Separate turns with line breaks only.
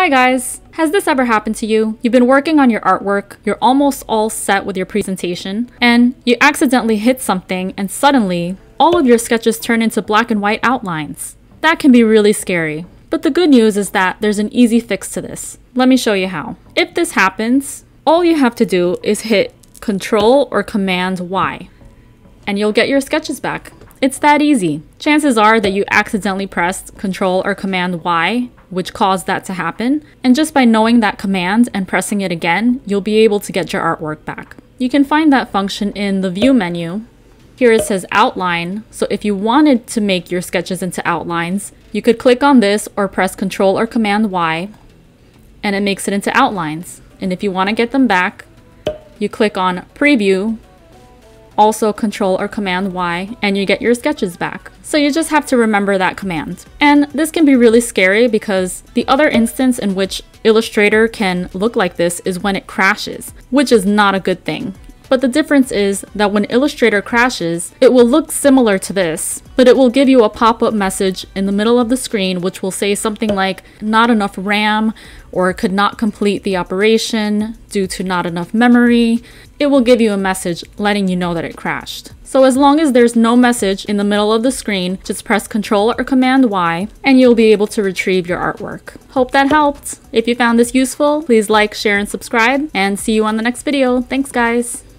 Hi guys! Has this ever happened to you? You've been working on your artwork, you're almost all set with your presentation, and you accidentally hit something and suddenly, all of your sketches turn into black and white outlines. That can be really scary. But the good news is that there's an easy fix to this. Let me show you how. If this happens, all you have to do is hit Control or Command Y, and you'll get your sketches back. It's that easy. Chances are that you accidentally pressed Control or Command Y, which caused that to happen, and just by knowing that command and pressing it again, you'll be able to get your artwork back. You can find that function in the View menu. Here it says Outline, so if you wanted to make your sketches into outlines, you could click on this or press Control or Command Y, and it makes it into outlines. And if you want to get them back, you click on Preview also Control or Command Y, and you get your sketches back. So you just have to remember that command. And this can be really scary because the other instance in which Illustrator can look like this is when it crashes, which is not a good thing. But the difference is that when Illustrator crashes, it will look similar to this, but it will give you a pop-up message in the middle of the screen which will say something like not enough RAM or could not complete the operation due to not enough memory. It will give you a message letting you know that it crashed. So as long as there's no message in the middle of the screen, just press Ctrl or Command Y and you'll be able to retrieve your artwork. Hope that helped. If you found this useful, please like, share, and subscribe, and see you on the next video. Thanks guys!